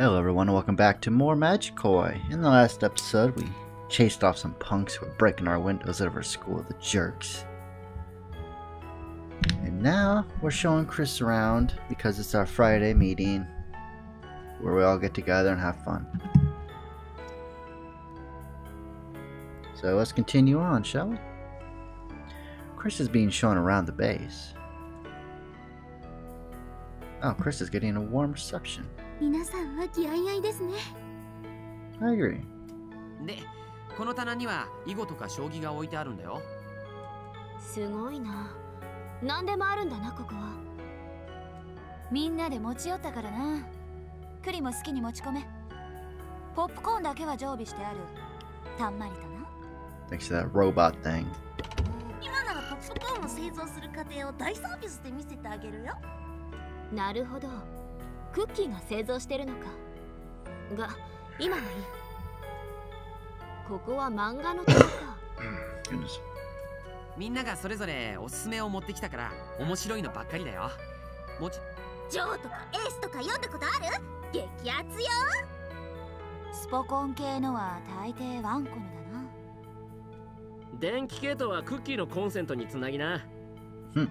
Hello everyone and welcome back to more Majikoi. In the last episode we chased off some punks who were breaking our windows of our school, the jerks. And now we're showing Chris around because it's our Friday meeting where we all get together and have fun. So let's continue on, shall we? Chris is being shown around the base. Oh, Chris is getting a warm reception. 皆さん和気あいあいですね。I agree. でこの棚には囲碁とか将棋が置いてあるんだよ。すごいな。何でもあるんだなここは。みんなで持ち寄ったからな。クリも好きに持ち込め。ポップコーンだけは常備してある。たんまりとな。Thanks to that robot thing. 今ならポップコーンを製造する過程を大サービスで見せてあげるよ。なるほどクッキーが製造してるのか。が今はいい。ここは漫画の棚か。みん。ながそれぞれおすすめを持ってきたから面白いのばっかりだよもちジョーとかエースとか読ん。だことある激アツよスポコン系のは大抵ワンコのだな電気系統はクッキーのコンセントにつなぎなうん。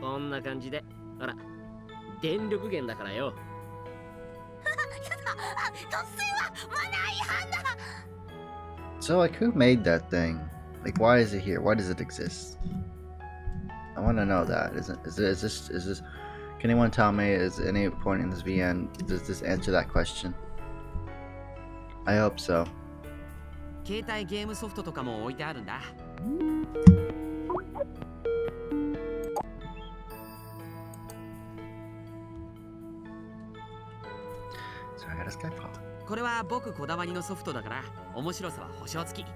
こん。な感じでほら電力源だからよあ突然はマナー違反だ So, like, who made that thing? Like, why is it here? Why does it exist? I want to know that. Is it? Is it? Is this? Is this? Can anyone tell me? Is any point in this VN does this answer that question? I hope so. 携帯ゲームソフトとかも置いてあるんだ これは僕こだわりのソフトだから面白さは保証付き。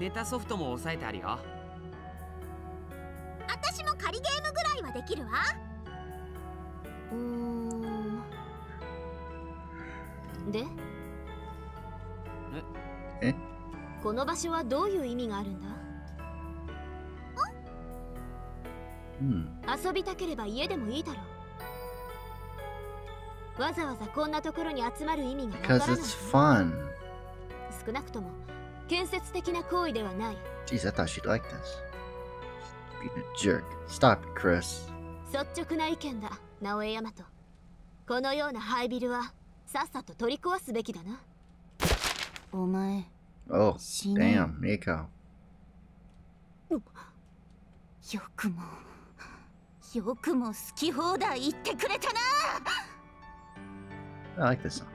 ネタソフトも押さえてあるよ。私も仮ゲームぐらいはできるわ。うーん。で？え？この場所はどういう意味があるんだ？Hmm. 遊びたければ家でもいいだろうわざわざこんなところに集まる意味がわからない.少なくとも建設的な行為ではない Jeez, I thought she'd like this. Being a jerk. Stop it, Chris. 率直な意見だ直江大和このようなハイビルはさっさと取り壊すべきだなお前 Oh, damn, Miko. よくもよくも好き放題言ってくれたな I like this song.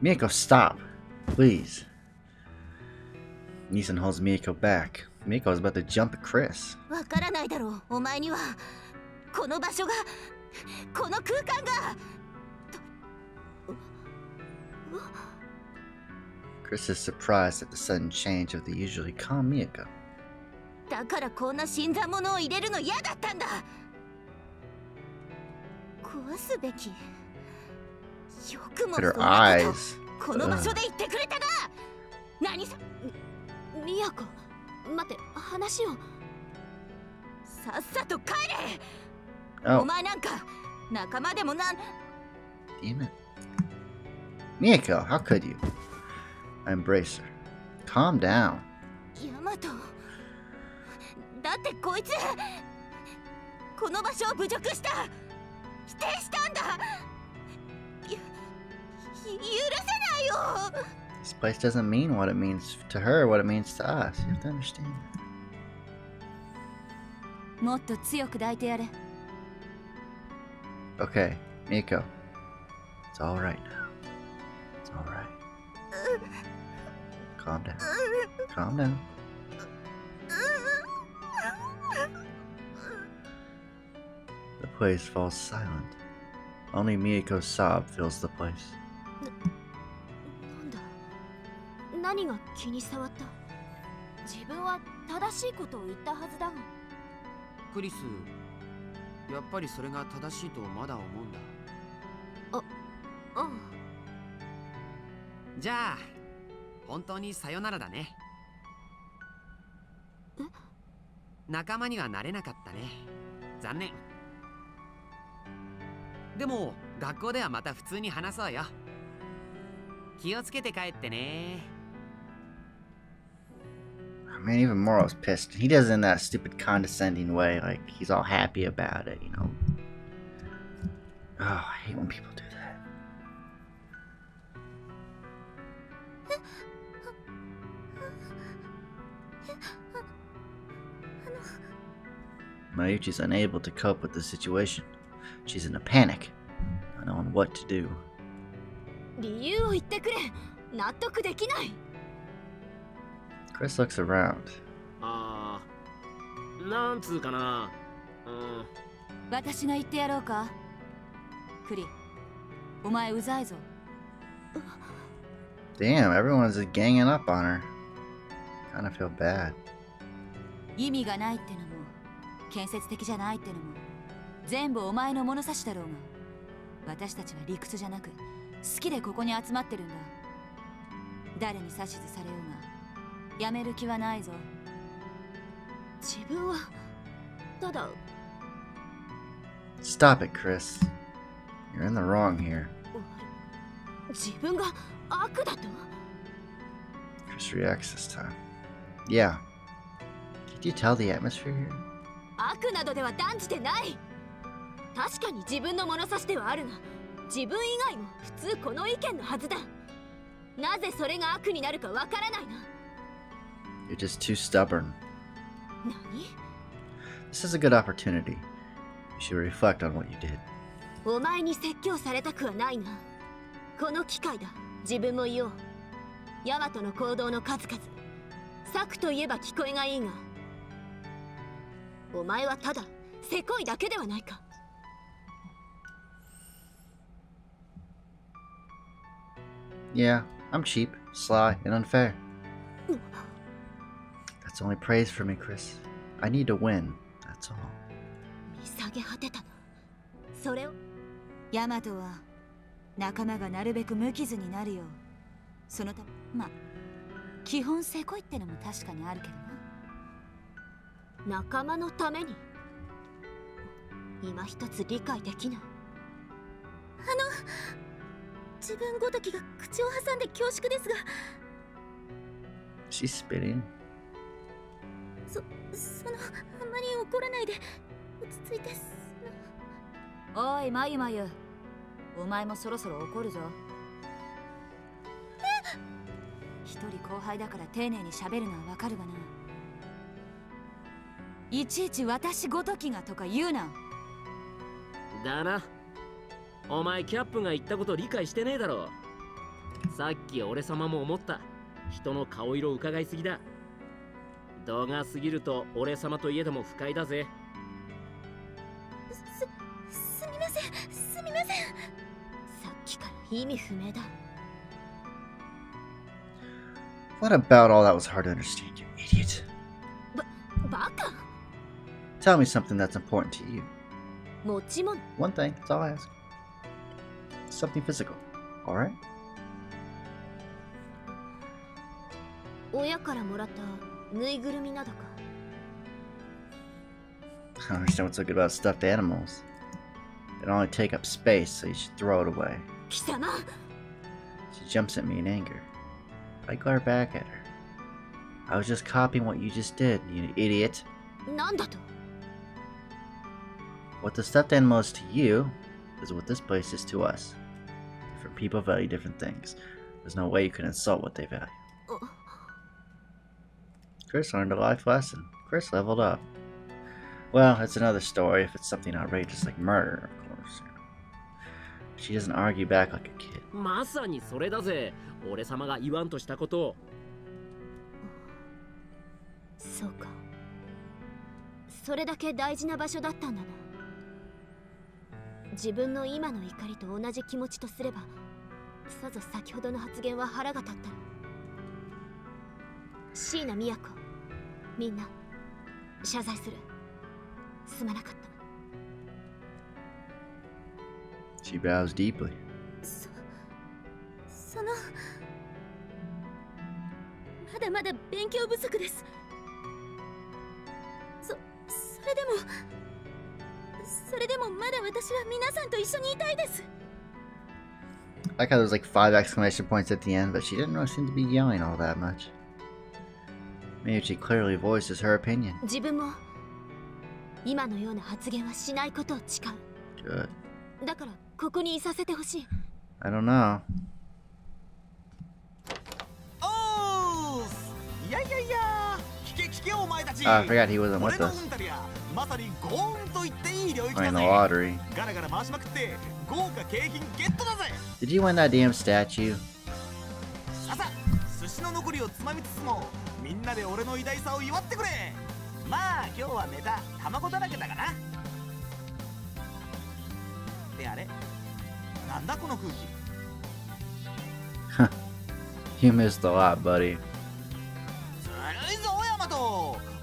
Miko, stop. Please. Neeson holds Miko back. Miko is about to jump at Chris. わからないだろうお前にはこの場所がこの空間が Chris is surprised at the sudden change of the usually calm Miko. だからこんな新参者を入れるの嫌だったんだ壊すべきよくも Look at そ her んな eyes. ことこの場所で言ってくれたな何さみやこ待って話をさっさと帰れ、 Oh, お前なんか仲間でもなん damn it. Miko, how could you? I embrace her. Calm down. ヤマトだってこいつこの場所を侮辱した否定したんだゆゆ許せないよ This place doesn't mean what it means to her, what it means to us. You have to understand. もっと強く抱いてやれ Okay, Miko. It's alright now. It's alright. Calm down. Calm down. The place falls silent. Only Miko's sob fills the place. なんだ何が気に障った自分は正しいことを言ったはずだがクリスやっぱりそれが正しいとまだ思うんだああじゃあ 本当にさよならだね 仲間にはなれなかったね残念でも学校ではまた普通に話そうよ気をつけて帰ってね Man, even Moro's pissed. He does it in that stupid condescending way, like he's all happy about it, you know. Oh, I hate when people do that. Mayuchi's unable to cope with the situation. She's in a panic, not knowing what to do. 理由を言ってくれ納得できない Chris looks around. ああなんつうかなうん私が言ってやろうかクリお前うざいぞ Damn, everyone's just ganging up on her. Kinda feel bad. 意味がないってのも建設的じゃないってのも全部お前の物差しだろうが私たちは理屈じゃなく好きでここに集まってるんだ誰に指図されようがやめる気はないぞ自分はただ Stop it, Chris. You're in the wrong here. 自分が悪だと Chris reacts this time. Yeah. Did you tell the atmosphere here? 悪などでは断じてない確かに自分の物差しではあるが自分以外も普通この意見のはずだなぜそれが悪になるかわからないな You're just too stubborn. 何 This is a good opportunity. You should reflect on what you did. お前に説教されたくはないなこの機会だ自分も言おうヤマトの行動の数々 策といえば聞こえがいいがお前はただせこいだけではないか Yeah, I'm cheap, sly, and unfair. That's only praise for me, Chris. I need to win. That's all. 見下げ果てたなそれをヤマトは仲間がなるべく無傷になるようそのためまあ基本せこいってのも確かにあるけどな。仲間のために。今一つ理解できない。自分ごときが口を挟んで恐縮ですが。She's spitting. そのあんまり怒らないで落ち着いてそのおいまゆまゆ。お前もそろそろ怒るぞ一人後輩だから丁寧に喋るのはわかるがな。いちいち私ごときがとか言うな。だな。お前キャップが言ったこと理解してねえだろ。さっき俺様も思った。人の顔色伺いすぎだ。度が過ぎると俺様といえども不快だぜ。すすみません。すみません。さっきから意味不明だ What about all that was hard to understand, you idiot? バカ Tell me something that's important to you. 持ち物 One thing, that's all I ask. Something physical, alright? 親からもらったぬいぐるみなどか I don't understand what's so good about stuffed animals. They don't only take up space, so you should throw it away. 貴様 She jumps at me in anger. I glare back at her. I was just copying what you just did, you idiot. What the stuffed animal is to you is what this place is to us. Different people value different things. There's no way you can insult what they value. Chris learned a life lesson. Chris leveled up. Well, it's another story if it's something outrageous like murder, of course. She doesn't argue back like a kid. 俺様が言わんとしたことを。そうか。それだけ大事な場所だったんだな。自分の今の怒りと同じ気持ちとすればさぞ先ほどの発言は腹が立った椎名都みんな謝罪する。すまなかった。She bows deeply. そそのまだまだ勉強不足です それでもそれでもまだ私は皆さんと一緒にいたいです I like how there's like five exclamation points at the end, but she didn't really seem to be yelling all that much. Miyuchi clearly voices her opinion. 自分も今のような発言はしないことを誓 Good. うだからここにいさせてほしい I don't know. Oh, I forgot he wasn't 俺 with の us ウンタリアまさにゴーンと言っていい領域 Playing だ the ぜ lottery. ガラガラ回しまくって豪華景品ゲットだぜ Did you win that damn statue? ささ寿司の残りをつまみつつもみんなで俺の偉大さを祝ってくれまあ今日はネタ卵だらけだがなであれなんだこの空気 You missed a lot, buddy.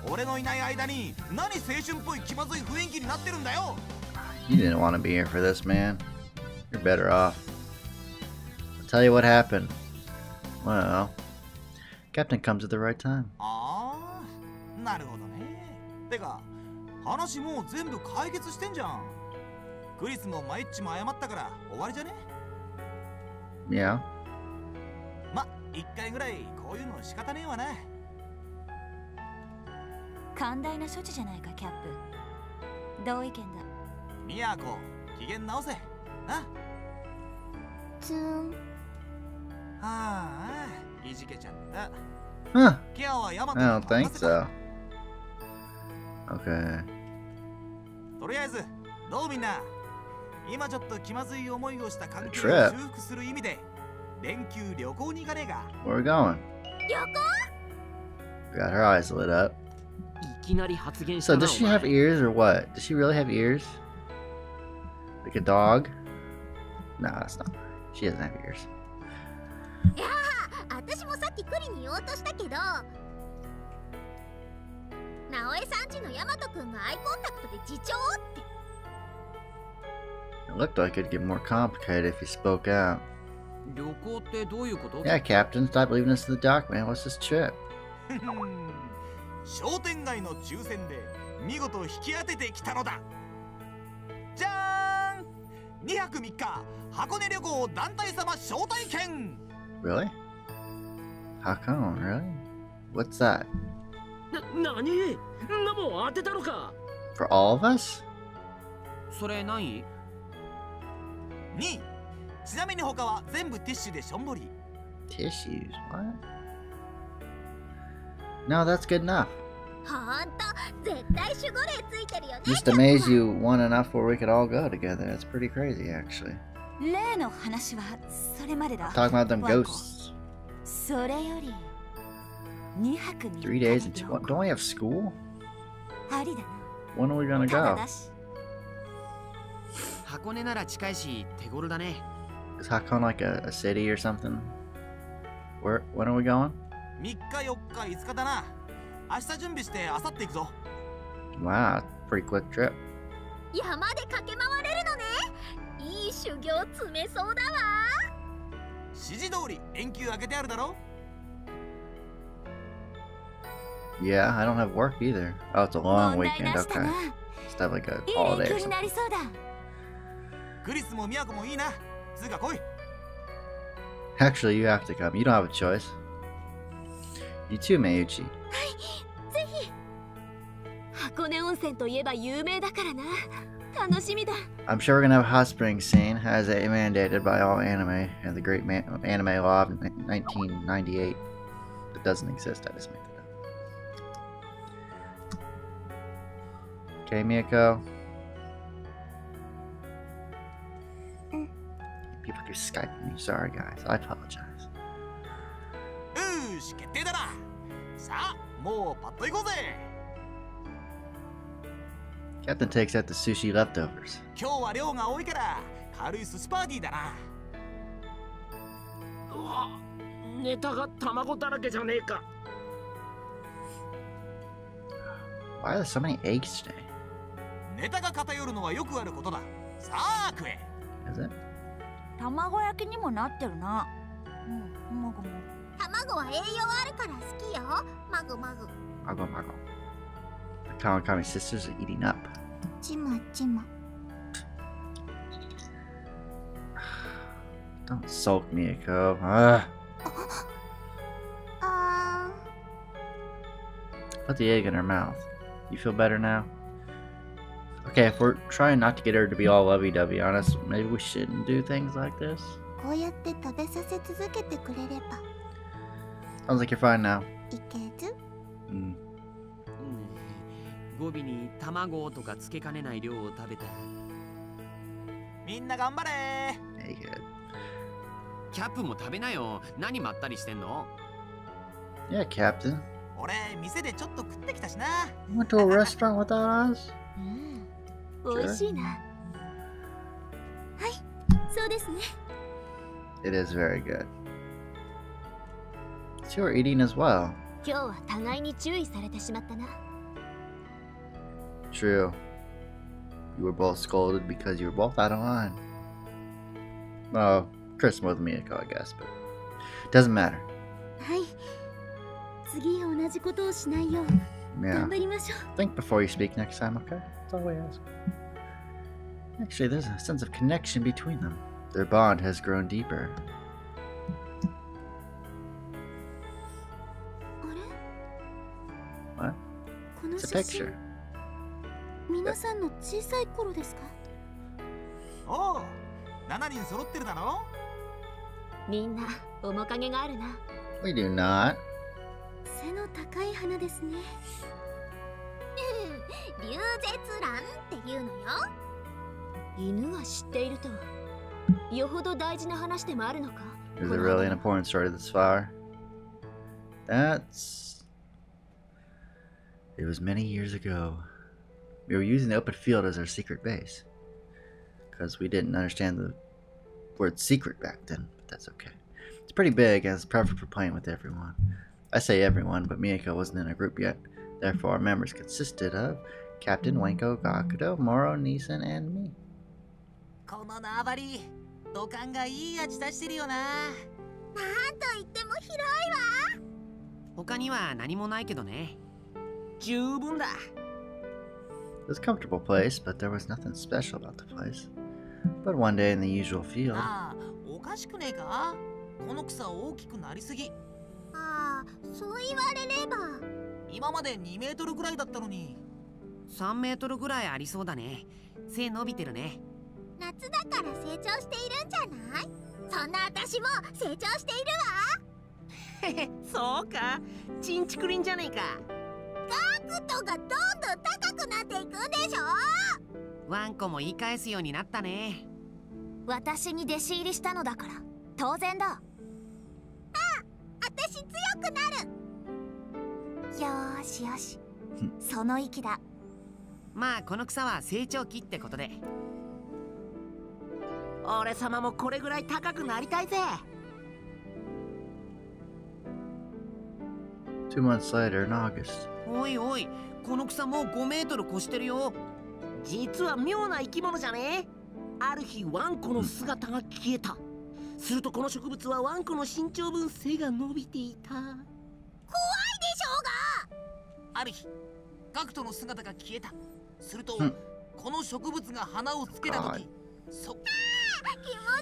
俺のいない間に何青春っぽい気まずい雰囲気になってるんだよ You didn't want to be here for this, man. You're better off. I'll tell you what happened. Well, Captain comes at the right time. ああなるほどねてか話もう全部解決してんじゃんクリスもマイッチも謝ったから終わりじゃね Yeah. ま一回ぐらいこういうの仕方ねえわな寛大な処置じゃないかキャップ同意見だミヤコ機嫌直せな？つーんああいじけちゃった Huh. ケアはヤマト I に don't think so. Okay. とりあえずどうみんな？今ちょっと気まずい思いをした関係を.修復する意味で連休旅行に行かねえか Where are we going? 旅行 Got her eyes lit up. So does she have ears or what? Does she really have ears? Like a dog? No, that's not. She doesn't have ears. It looked like it'd get more complicated if he spoke out. Yeah, Captain, stop leaving us to the dock, man. What's this trip? 商店街の抽選で見事引き当ててきたのだじゃーん2泊3日箱根旅行団体様招待券 Really? How come? Really? What's that? な、なにんなもん当てたのか？For all of us? それ何2ちなみに他は全部ティッシュでしょんぼり Tissues? What? No, that's good enough. Just amaze you want enough where we could all go together. That's pretty crazy, actually. I'm Talking about them ghosts. Three days and two. Don't we have school? When are we gonna go? Is Hakone like a, a city or something? Where? When are we going? 3日4日5日だな明日準備して明後日行くぞ Wow, pretty quick trip. 山で駆け回れるのねいい修行詰めそうだわ指示通り連休開けてあるだろ Yeah, I don't have work either. Oh, it's a long 問題 weekend. なしだ Okay, な just have like a いい holiday 連 or 休に something. なりそうだクリスもミヤコもいいなつうか来い Actually, you have to come. You don't have a choice. You too, Meiuchi. ぜひ箱根温泉といえば有名だからな楽しみだ I'm sure we're gonna have a hot spring scene, as a mandated by all anime and the great man- anime law of ni- 1998. That doesn't exist. I just made that up. Okay, Miyako. People keep skyping me. Sorry, guys. I apologize. うーし決定だな さあもうパッと行こうぜ Captain takes out the sushi leftovers. 今日は量が多いから軽い寿司パーティーだなうわネタが卵だらけじゃねえか Why are there so many eggs today? ネタが偏るのはよくあることださあ食え Is it? 卵焼きにもなってるなうんもぐもぐ 卵は栄養あるから好きよマグマグ Mago Mago. Kawakami sisters are eating up. ちまちま Don't sulk, Miyako. Ah. あ Put the egg in her mouth. You feel better now? Okay, if we're trying not to get her to be all lovey-dovey on us, maybe we shouldn't do things like this. ーこうやって食べさせ続けてくれれば Sounds like you're fine now. いけず Mm. うん語尾に卵とかつけかねない量を食べたみんな頑張れ Hey, good. キャップも食べなよ何まったりしてんの Yeah, Captain. 俺店でちょっと食ってきたしな You went to a restaurant without us? うん美味しいなはいそうですね It is very good. It's your eating as well. True. You were both scolded because you were both out of line. Well, Chris more than Miyako, I guess, but it doesn't matter. Yeah. Think before you speak next time, okay? That's all we ask. Actually, there's a sense of connection between them. Their bond has grown deeper. It's a 写真 picture. 皆さんの小さい頃ですかおお7人揃ってるだろみんな面影があるな We do not. 背の高い花ですね流絶卵っていうのよ犬が知っているとはよほど大事な話でもあるのか Is こ it の really an 花 important story this far? That's. it was many years ago. We were using the open field as our secret base. Because we didn't understand the word secret back then, but that's okay. It's pretty big and it's perfect for playing with everyone. I say everyone, but Miyako wasn't in a group yet. Therefore, our members consisted of Captain Wanko, Gakuto, Moro, Nee-san, and me. この縄張り土管がいい味出してるよななんといっても広いわ他には何もないけどね十分だ。It was a comfortable place, but there was nothing special about the place. But one day in the usual field, ああおかしくねえかこの草大きくなりすぎ。ああそう言われれば。今まで2メートルぐらいだったのに。3メートルぐらいありそうだね。背伸びてるね。夏だから成長しているんじゃない？そんな私も成長しているへへ そうか。チンチクリンじゃねえか。わ角度がどんどん高くなっていくんでしょ？ワンコも言い返すようになったね。私に弟子入りしたのだから。当然だ。私強くなる。よーしよし。その息だ。まあこの草は成長期ってことで。俺様もこれぐらい高くなりたいぜ two months later in August. おいおいこの草もう5メートル越してるよ実は妙な生き物じゃねある日ワンコの姿が消えたするとこの植物はワンコの身長分背が伸びていたでしょうがある日ガクトの姿が消えたすると、うんこの植物が花をつけた時そ気持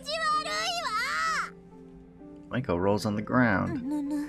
ち悪い Miko rolls on the ground. ぬぬ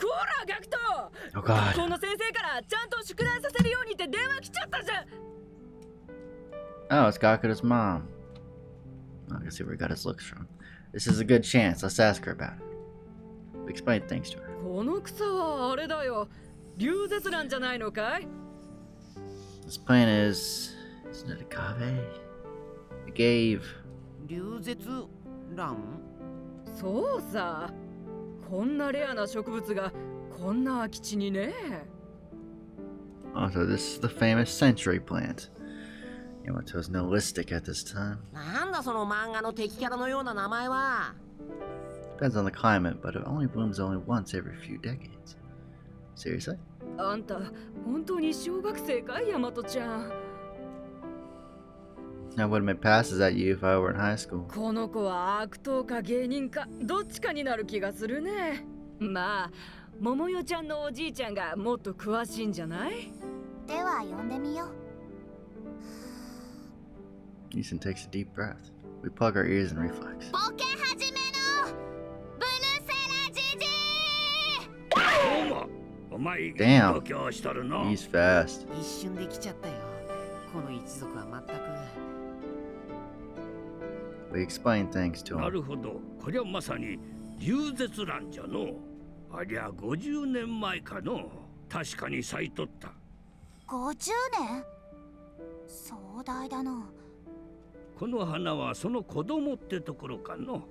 こらガクト Oh 学.校の先生からちゃんと宿題させるようにって電話来ちゃったじゃん Oh, it's Gakuda's mom. Oh, I can see where he got his looks from. This is a good chance. Let's ask her about it. We explained things to her. この草はあれだよ流絶なんじゃないのかい This plant is. Isn't it agave? Agave. 流絶卵そうさこんなレアな植物がこんな空き地にね Oh, so this is the famous century plant. Yamato's nihilistic at this time. なんだその漫画の敵キャラのような名前は Depends on the climate, but it only blooms only once every few decades. Seriously? あんた本当に小学生かヤマトちゃん I would have made passes at you if I were in high school. この子は悪党か芸人かどっちかになる気がするねまあ桃代ちゃんのおじいちゃんがもっと詳しいんじゃないでは呼んでみよう Ethan takes a deep breath. We plug our ears and reflex. ボケ始めのブルセラジジどうもお前 Damn 度胸しとるの He's fast. 一瞬で来ちゃったよこの一族は全く We explain things to な him. るほど。こりゃまさに流絶乱じゃのありゃ50年前かの確かに咲いとった。50年？壮大だな。この花はその子供ってところかの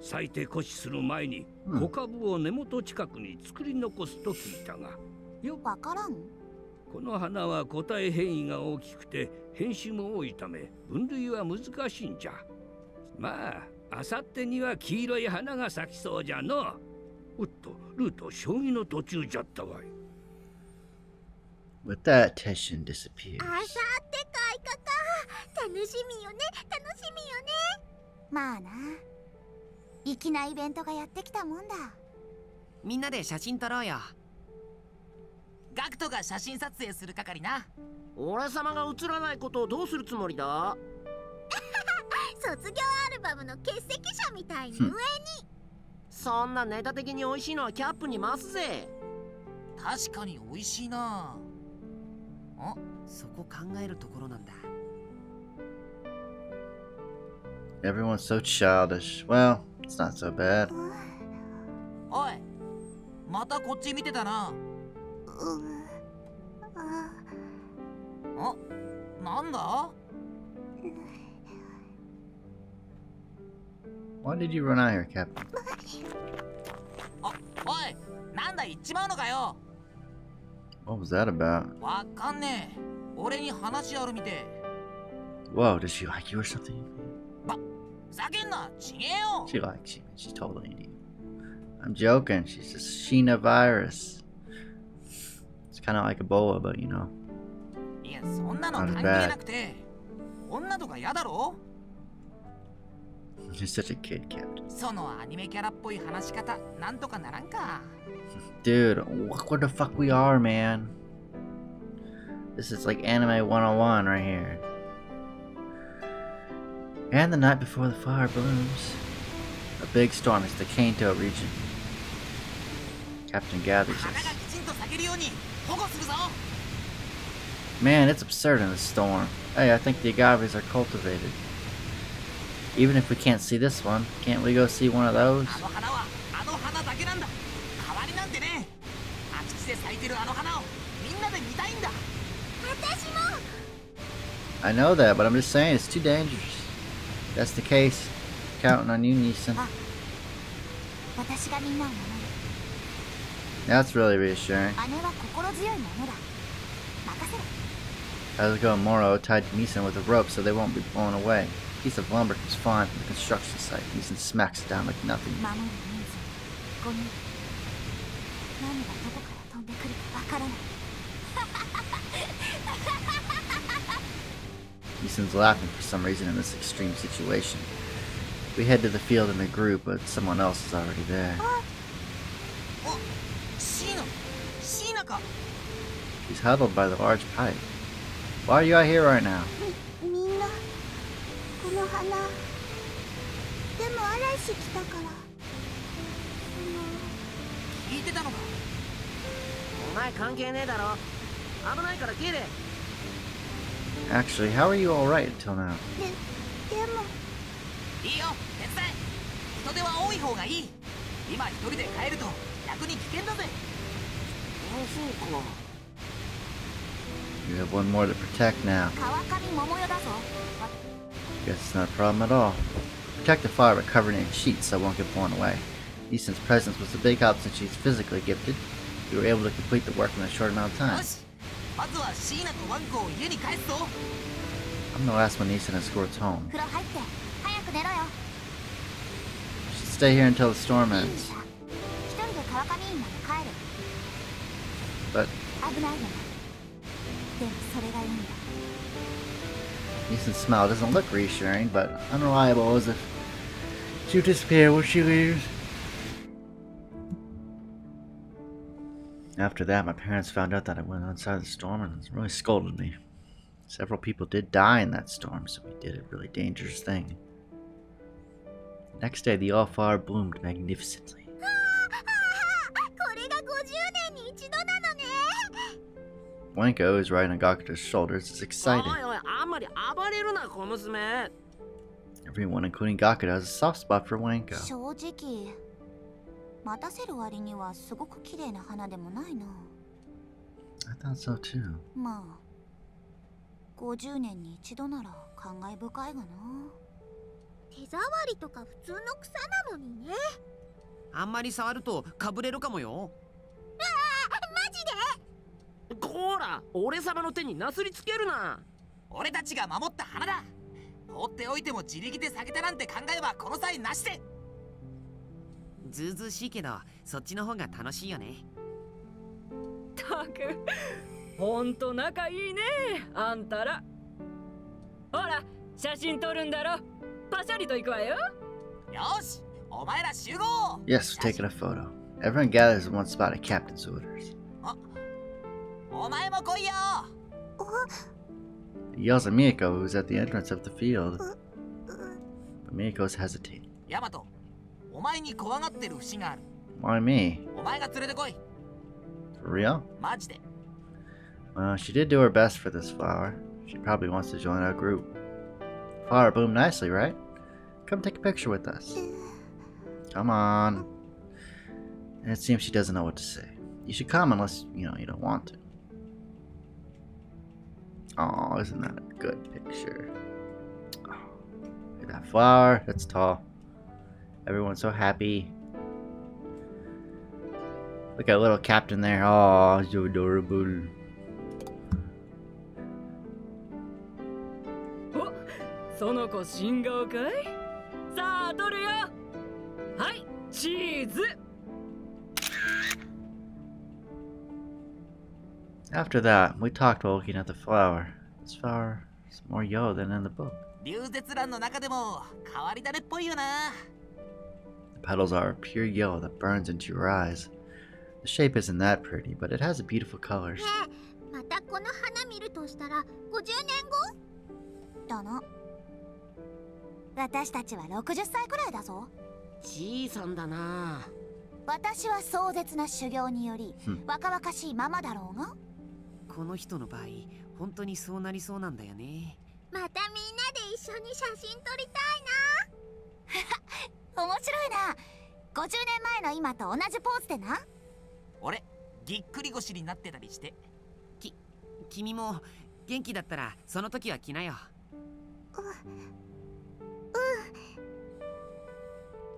咲いて枯死する前にうん。小株を根元近くに作り残すと聞いたがよわからん。この花は個体変異が大きくて変種も多いため分類は難しいんじゃまああさってには黄色い花が咲きそうじゃの。おっとルート将棋の途中じゃったわい。With that, Teshin disappears. あさって開花か。楽しみよね。楽しみよね。まあな。粋なイベントがやってきたもんだ。みんなで写真撮ろうよ。ガクトが写真撮影する係な。俺様が映らないことをどうするつもりだ？卒業アルバムの欠席者みたいに上に。そんなネタ的に美味しいのはキャップにますぜ。確かに美味しいな。そこ考えるところなんだ。Everyone's so childish. Well, it's not so bad. おいまたこっち見てたな。うん。あ。あなんだ？Why did you run out here, Captain? Oh, what was that about? Whoa, does she like you or something? She likes you. She totally needs you. I'm joking. She's a Shiina virus. It's kind of like Ebola, but you know. Not as bad. 係なくて女とか嫌だろ She's such a kid, Captain. そのアニメキャラっぽい話し方なんとかならんか Dude, look where the fuck we are, man. This is like anime 101 right here. And the night before the fire blooms, a big storm hits the Kanto region. Captain gathers 花が us. きちんと咲けるように保護するぞ Man, it's absurd in this storm. Hey, I think the agaves are cultivated. Even if we can't see this one, can't we go see one of those? I know that, but I'm just saying it's too dangerous. That's the case. Counting on you, Nee-san. That's really reassuring. How's it going, Moro? Tied Nee-san with a rope so they won't be blown away piece of lumber comes flying from the construction site. Nee-san smacks it down like nothing. Nee-san's laughing for some reason in this extreme situation. We head to the field in the group, but someone else is already there. She's huddled by the large pipe. Why are you out here right now? みみんなこの花でも嵐来たから聞いてたのかお前関係ねえだろ危ないから消えれ Actually, how are you alright until now? ででもいいよ手伝え人手は多い方がいい今一人で帰ると逆に危険だぜあそうか You have one more to protect now. 川上桃代だぞ Guess it's not a problem at all. Protect the fire by covering it in sheets so it won't get blown away. Easton's presence was a big help since she's physically gifted. We were able to complete the work in a short amount of time. I'm the last one Easton escorts home. Should stay here until the storm ends. But... Decent smell. Doesn't look reassuring, but unreliable as if she would disappear when she leaves. After that, my parents found out that I went outside the storm and really scolded me. Several people did die in that storm, so we did a really dangerous thing. The next day, the all flower bloomed magnificently. Wanko is riding on Gakuto's shoulders is excited. Oh, まり暴れるな小娘。Everyone, including Gakuta, has a soft spot for Wanko. 正直待たせる割にはすごく綺麗な花でもないな。I thought so too. まあ50年に一度なら感慨深いがな。手触りとか普通の草なのにね。あんまり触るとかぶれるかもよ。こら俺様の手になすりつけるな俺たちが守った花だ。放っておいても自力で下げたなんて考えはこの際なしで。ずうずうしいけどそっちの方が楽しいよね。たくほんと仲いいねあんたら。ほら写真撮るんだろ。パシャリと行くわよ。よしお前ら集合。Yes, we're taking a photo. Everyone gathers in one spot at Captain's orders. お前も来いよ yells at Miyako, who's at the entrance of the field. But Miyako's hesitating. Yamato, why me? For real? Well, she did do her best for this flower. She probably wants to join our group. Flower bloomed nicely, right? Come take a picture with us. Come on. It seems she doesn't know what to say. You should come unless, you know, you don't want to. Oh, isn't that a good picture? Oh, look at that flower. That's tall. Everyone's so happy. Look at little captain there. Oh, so adorable. おその子新顔かいさあ撮るよはいチーズ After that, we talked while looking at the flower. This flower is more yellow than in the book. 流絶蘭の中でも変わり種っぽいよな The petals are pure yellow that burns into your eyes. The shape isn't that pretty, but it has beautiful colors. ねえまたこの花見るとしたら50年後だな私たちは60歳くらいだぞじいさんだな私は壮絶な修行によりふん若々しいままだろうが この人の場合本当にそうなりそうなんだよねまたみんなで一緒に写真撮りたい面白いな50年前の今と同じポーズでな俺ぎっくり腰になってたりして君も元気だったらその時は来なよ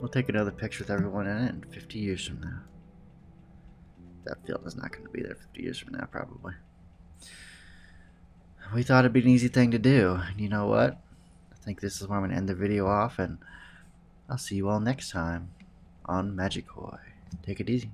We'll take another picture with everyone in it in 50 years from now. That field is not going to be there 50 years from now, probably. We thought it'd be an easy thing to do, and you know what? I think this is where I'm going to end the video off, and I'll see you all next time on Majikoi. Take it easy.